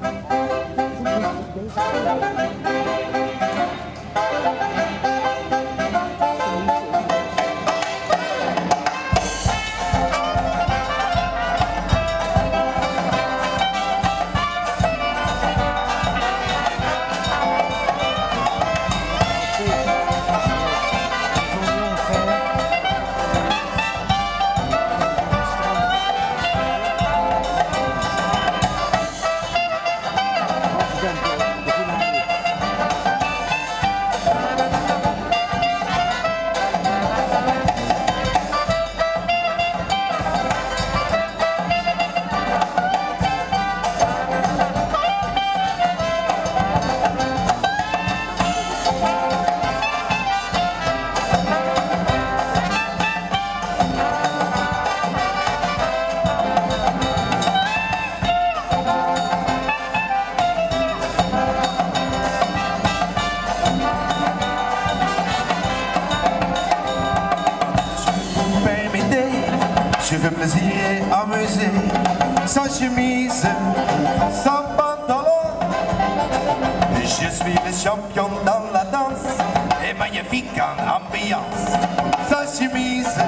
Thank you. Je veux plaisir et amuser, sans chemise, sans pantalon. Je suis le champion dans la danse et magnifique en ambiance, sans chemise,